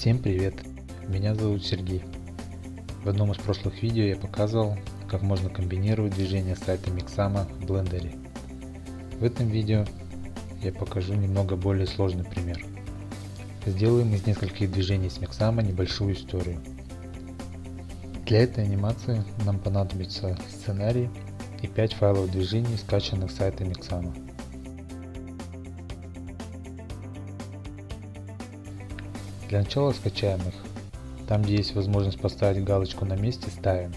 Всем привет! Меня зовут Сергей. В одном из прошлых видео я показывал, как можно комбинировать движения сайта Mixama в Blender. В этом видео я покажу немного более сложный пример. Сделаем из нескольких движений с Mixama небольшую историю. Для этой анимации нам понадобится сценарий и 5 файлов движений, скачанных с сайта Mixama. Для начала скачаем их. Там, где есть возможность поставить галочку на месте, ставим.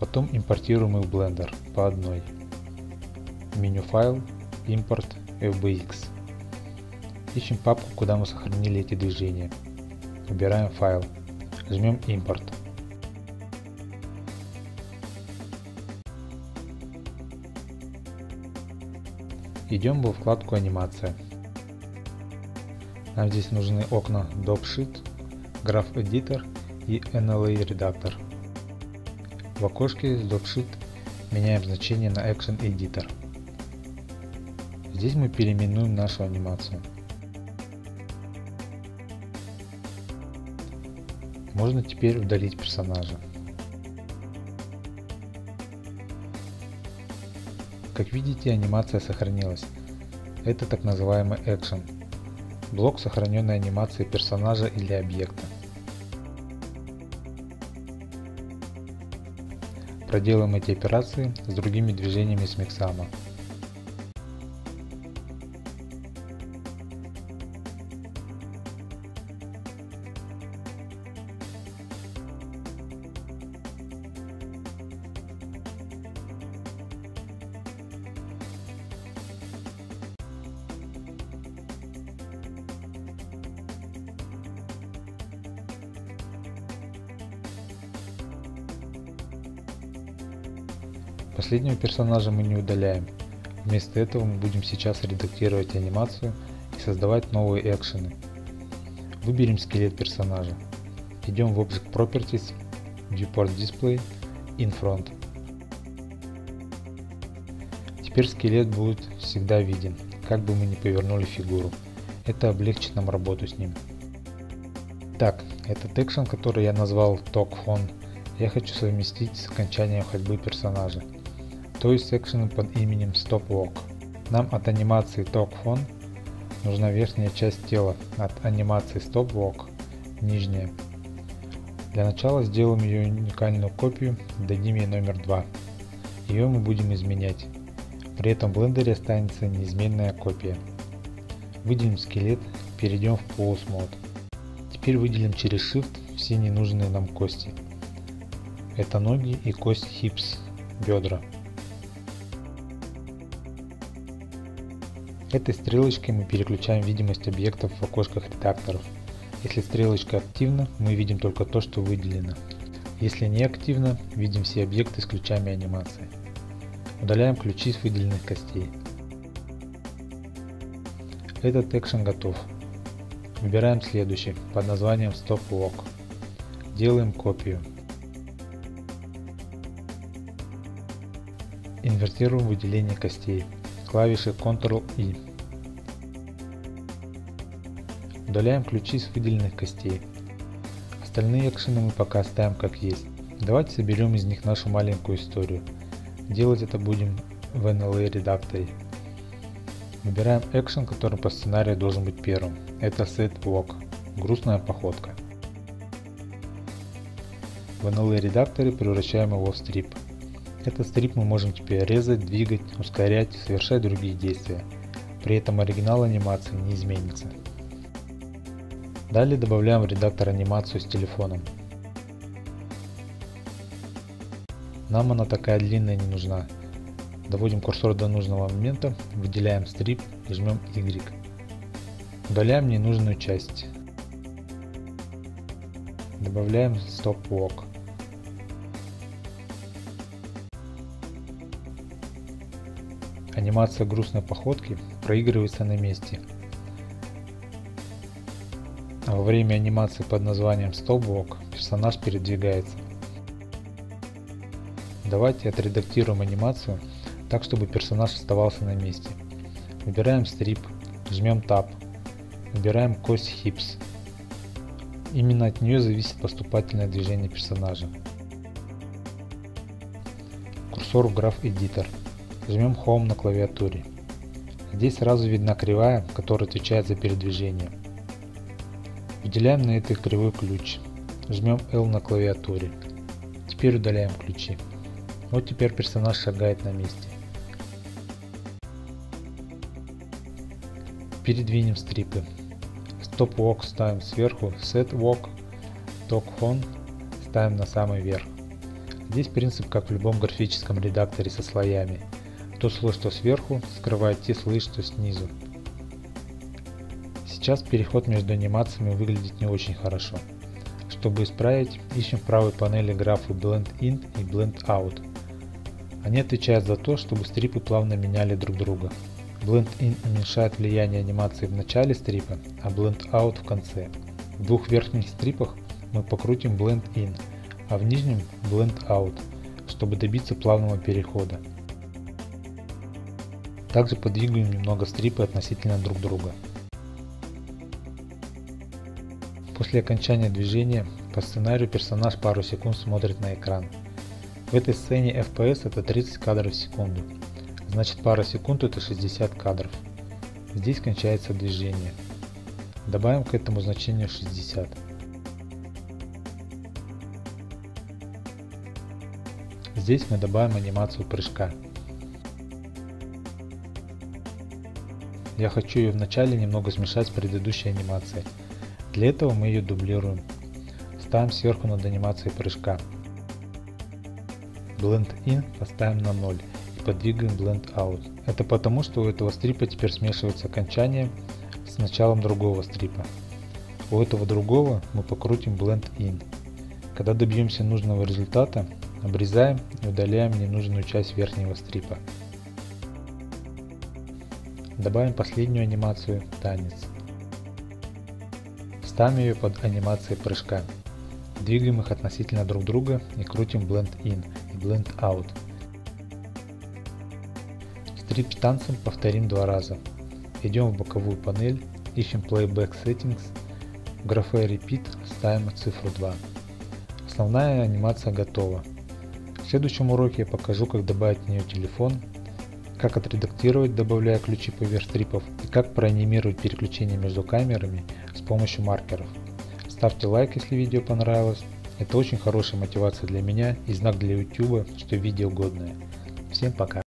Потом импортируем их в Blender по одной. Меню файл, импорт, FBX. Ищем папку, куда мы сохранили эти движения. Выбираем файл. Жмем импорт. Идем во вкладку анимация. Нам здесь нужны окна DopSheet, Graph Editor и NLA редактор. В окошке с DopSheet меняем значение на Action Editor. Здесь мы переименуем нашу анимацию. Можно теперь удалить персонажа. Как видите, анимация сохранилась. Это так называемый экшен. Блок сохраненной анимации персонажа или объекта. Проделаем эти операции с другими движениями с Миксама. Последнего персонажа мы не удаляем. Вместо этого мы будем сейчас редактировать анимацию и создавать новые экшены. Выберем скелет персонажа. Идем в Object Properties, Viewport Display, In Front. Теперь скелет будет всегда виден, как бы мы ни повернули фигуру. Это облегчит нам работу с ним. Так, этот экшен, который я назвал Talk Phone, я хочу совместить с окончанием ходьбы персонажа то есть секшены под именем Stop Walk. Нам от анимации Talk Phone нужна верхняя часть тела, от анимации Stop Walk нижняя. Для начала сделаем ее уникальную копию, дадим ей номер 2. Ее мы будем изменять. При этом в блендере останется неизменная копия. Выделим скелет, перейдем в Pose Mode. Теперь выделим через Shift все ненужные нам кости. Это ноги и кость hips, бедра. Этой стрелочкой мы переключаем видимость объектов в окошках редакторов. Если стрелочка активна, мы видим только то, что выделено. Если не активно, видим все объекты с ключами анимации. Удаляем ключи с выделенных костей. Этот экшен готов. Выбираем следующий под названием Stop Walk. Делаем копию. Инвертируем выделение костей клавиши Ctrl-I. Удаляем ключи с выделенных костей. Остальные экшены мы пока оставим как есть. Давайте соберем из них нашу маленькую историю. Делать это будем в NLA редакторе. Выбираем экшен, который по сценарию должен быть первым. Это Set Walk, грустная походка. В NLA редакторе превращаем его в стрип. Этот стрип мы можем теперь резать, двигать, ускорять, совершать другие действия. При этом оригинал анимации не изменится. Далее добавляем в редактор анимацию с телефоном. Нам она такая длинная не нужна. Доводим курсор до нужного момента, выделяем стрип и жмем Y. Удаляем ненужную часть. Добавляем Stop Анимация грустной походки проигрывается на месте. А во время анимации под названием Stop Walk персонаж передвигается. Давайте отредактируем анимацию так, чтобы персонаж оставался на месте. Выбираем стрип, жмем Tab, выбираем кость Hips. Именно от нее зависит поступательное движение персонажа. Курсор в граф Editor. Жмем Home на клавиатуре. Здесь сразу видна кривая, которая отвечает за передвижение. Выделяем на этой кривой ключ. Жмем L на клавиатуре. Теперь удаляем ключи. Вот теперь персонаж шагает на месте. Передвинем стрипы. Stop Walk ставим сверху, Set Walk, Talk On ставим на самый верх. Здесь принцип как в любом графическом редакторе со слоями. То слой, что сверху, скрывает те слои, что снизу. Сейчас переход между анимациями выглядит не очень хорошо. Чтобы исправить, ищем в правой панели графы Blend In и Blend Out. Они отвечают за то, чтобы стрипы плавно меняли друг друга. Blend In уменьшает влияние анимации в начале стрипа, а Blend Out в конце. В двух верхних стрипах мы покрутим Blend In, а в нижнем Blend Out, чтобы добиться плавного перехода. Также подвигаем немного стрипы относительно друг друга. После окончания движения по сценарию персонаж пару секунд смотрит на экран. В этой сцене FPS это 30 кадров в секунду, значит пара секунд это 60 кадров. Здесь кончается движение. Добавим к этому значению 60. Здесь мы добавим анимацию прыжка. Я хочу ее вначале немного смешать с предыдущей анимацией. Для этого мы ее дублируем. Ставим сверху над анимацией прыжка. Blend In поставим на 0 и подвигаем Blend Out. Это потому, что у этого стрипа теперь смешивается окончание с началом другого стрипа. У этого другого мы покрутим Blend In. Когда добьемся нужного результата, обрезаем и удаляем ненужную часть верхнего стрипа. Добавим последнюю анимацию танец. Ставим ее под анимацией прыжка. Двигаем их относительно друг друга и крутим Blend In и Blend Out. Стрип с танцем повторим два раза. Идем в боковую панель, ищем Playback Settings, в графе Repeat ставим цифру 2. Основная анимация готова. В следующем уроке я покажу, как добавить в нее телефон, как отредактировать, добавляя ключи поверх стрипов и как проанимировать переключение между камерами с помощью маркеров. Ставьте лайк, если видео понравилось. Это очень хорошая мотивация для меня и знак для YouTube, что видео годное. Всем пока.